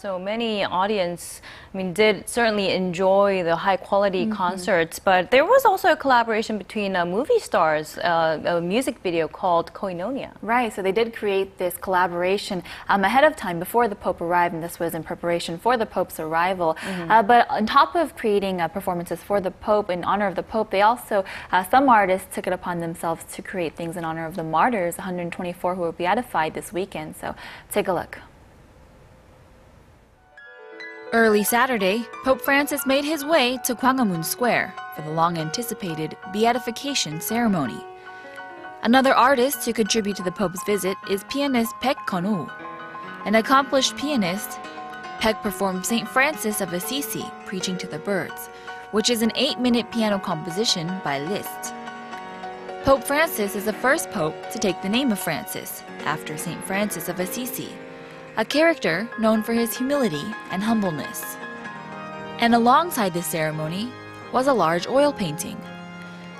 So many audience, I mean, did certainly enjoy the high quality mm -hmm. concerts, but there was also a collaboration between uh, movie stars, uh, a music video called Koinonia. Right, so they did create this collaboration um, ahead of time before the Pope arrived, and this was in preparation for the Pope's arrival. Mm -hmm. uh, but on top of creating uh, performances for the Pope in honor of the Pope, they also, uh, some artists took it upon themselves to create things in honor of the martyrs, 124 who were beatified this weekend. So take a look. Early Saturday, Pope Francis made his way to Gwanghwamun Square for the long-anticipated beatification ceremony. Another artist to contribute to the Pope's visit is pianist Paik Kun-woo. An accomplished pianist, Paik performed St. Francis of Assisi, Preaching to the Birds, which is an eight-minute piano composition by Liszt. Pope Francis is the first pope to take the name of Francis, after St. Francis of Assisi, a character known for his humility and humbleness. And alongside this ceremony was a large oil painting.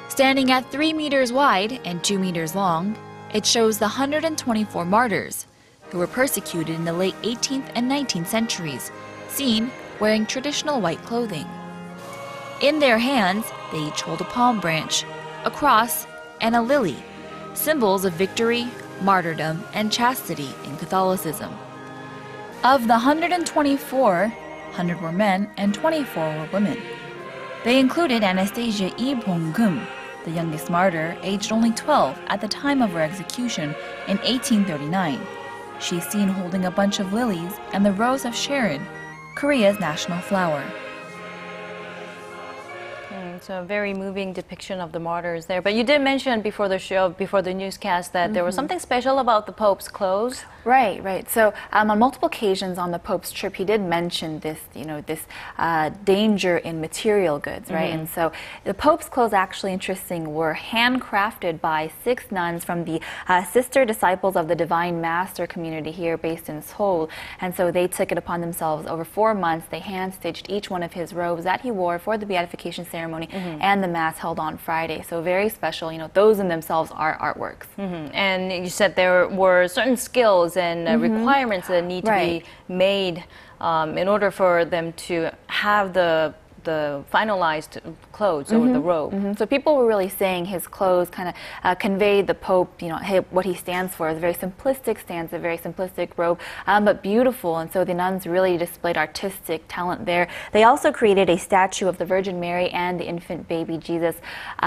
Standing at 3 meters wide and 2 meters long, it shows the 124 martyrs who were persecuted in the late 18th and 19th centuries, seen wearing traditional white clothing. In their hands, they each hold a palm branch, a cross, and a lily, symbols of victory, martyrdom, and chastity in Catholicism. Of the 124, 100 were men and 24 were women. They included Anastasia Lee Bong-geum, the youngest martyr, aged only 12 at the time of her execution in 1839. She's seen holding a bunch of lilies and the Rose of Sharon, Korea's national flower. It's a very moving depiction of the martyrs there. But you did mention before the show, before the newscast, that mm -hmm. there was mm-hmm. something special about the Pope's clothes. Right, right. So um, on multiple occasions on the Pope's trip, he did mention this, you know, this uh, danger in material goods, right? Mm -hmm. And so the Pope's clothes, actually interesting, were handcrafted by six nuns from the uh, sister disciples of the Divine Master community here, based in Seoul. And so they took it upon themselves over four months. They hand stitched each one of his robes that he wore for the beatification ceremony mm -hmm. and the mass held on Friday. So very special. You know, those in themselves are artworks. Mm -hmm. And you said there were certain skills and uh, mm -hmm. requirements that need to right. be made um, in order for them to have the the finalized clothes mm -hmm. or the robe. Mm -hmm. So people were really saying his clothes kind of uh, conveyed the Pope, you know, what he stands for. It's a very simplistic stance, a very simplistic robe, um, but beautiful. And so the nuns really displayed artistic talent there. They also created a statue of the Virgin Mary and the infant baby Jesus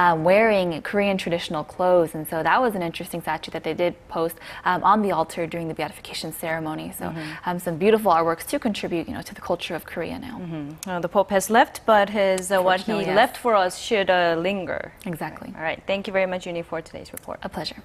um, wearing Korean traditional clothes. And so that was an interesting statue that they did post um, on the altar during the beatification ceremony. So mm -hmm. some beautiful artworks to contribute, you know, to the culture of Korea now. Mm-hmm. Uh, the Pope has left, but his uh, what he yes. left for us should uh, linger. Exactly. All right. Thank you very much, Uni, for today's report. A pleasure.